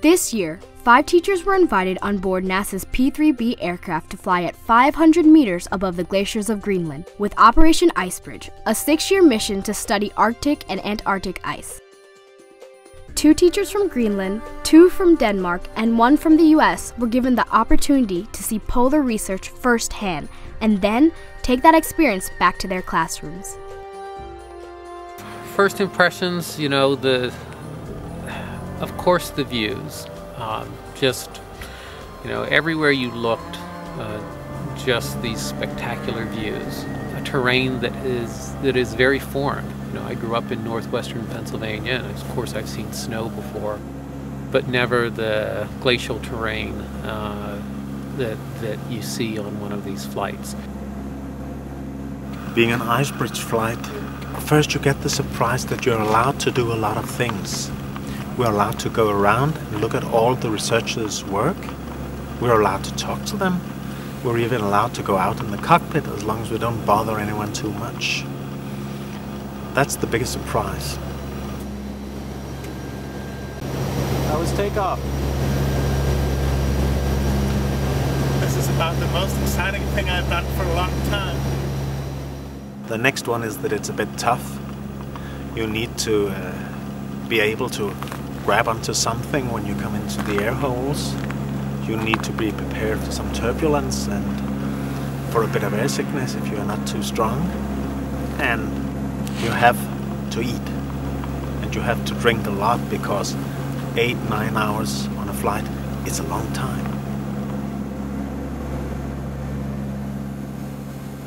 This year, five teachers were invited on board NASA's P 3B aircraft to fly at 500 meters above the glaciers of Greenland with Operation Icebridge, a six year mission to study Arctic and Antarctic ice. Two teachers from Greenland, two from Denmark, and one from the US were given the opportunity to see polar research firsthand and then take that experience back to their classrooms. First impressions, you know, the of course, the views. Um, just, you know, everywhere you looked, uh, just these spectacular views. A terrain that is that is very foreign. You know, I grew up in northwestern Pennsylvania, and of course, I've seen snow before, but never the glacial terrain uh, that that you see on one of these flights. Being an ice bridge flight, first you get the surprise that you're allowed to do a lot of things we're allowed to go around and look at all the researchers' work. We're allowed to talk to them. We're even allowed to go out in the cockpit as long as we don't bother anyone too much. That's the biggest surprise. That was takeoff. This is about the most exciting thing I've done for a long time. The next one is that it's a bit tough. You need to uh, be able to grab onto something when you come into the air holes. You need to be prepared for some turbulence and for a bit of air sickness if you're not too strong. And you have to eat. And you have to drink a lot because eight, nine hours on a flight is a long time.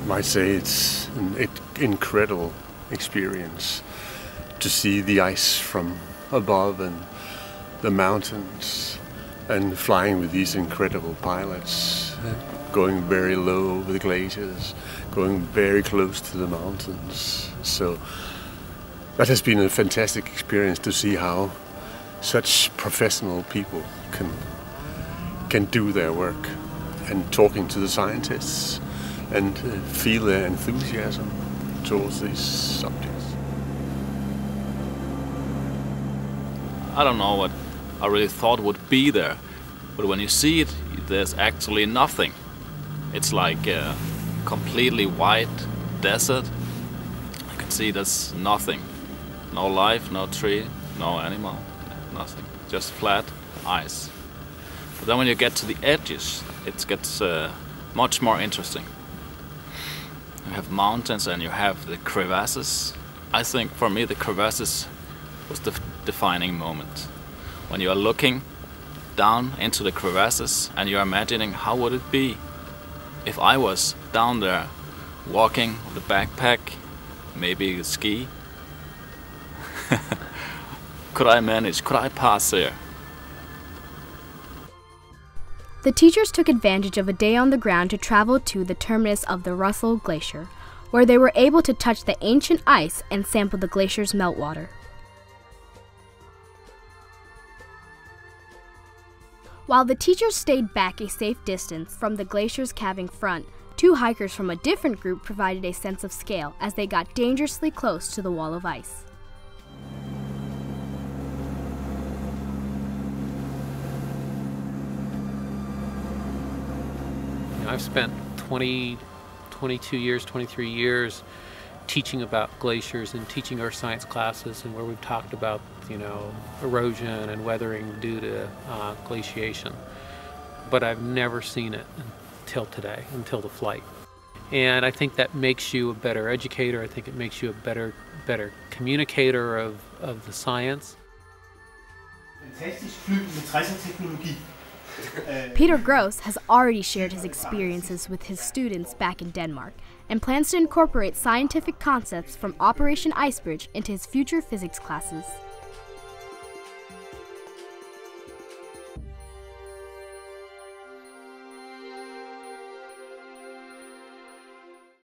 I say it's an incredible experience to see the ice from above and the mountains and flying with these incredible pilots, going very low over the glaciers, going very close to the mountains. So that has been a fantastic experience to see how such professional people can can do their work and talking to the scientists and uh, feel their enthusiasm towards these subjects. I don't know what I really thought would be there. But when you see it, there's actually nothing. It's like a completely white desert. You can see there's nothing. No life, no tree, no animal, nothing. Just flat ice. But then when you get to the edges, it gets uh, much more interesting. You have mountains and you have the crevasses. I think for me the crevasses was the defining moment. When you are looking down into the crevasses and you're imagining how would it be if I was down there walking with a backpack, maybe a ski. could I manage? Could I pass there? The teachers took advantage of a day on the ground to travel to the terminus of the Russell Glacier, where they were able to touch the ancient ice and sample the glacier's meltwater. While the teachers stayed back a safe distance from the glacier's calving front, two hikers from a different group provided a sense of scale as they got dangerously close to the wall of ice. I've spent 20, 22 years, 23 years teaching about glaciers and teaching our science classes and where we've talked about you know erosion and weathering due to uh, glaciation. But I've never seen it until today until the flight. And I think that makes you a better educator. I think it makes you a better better communicator of, of the science. Peter Gross has already shared his experiences with his students back in Denmark and plans to incorporate scientific concepts from Operation Icebridge into his future physics classes.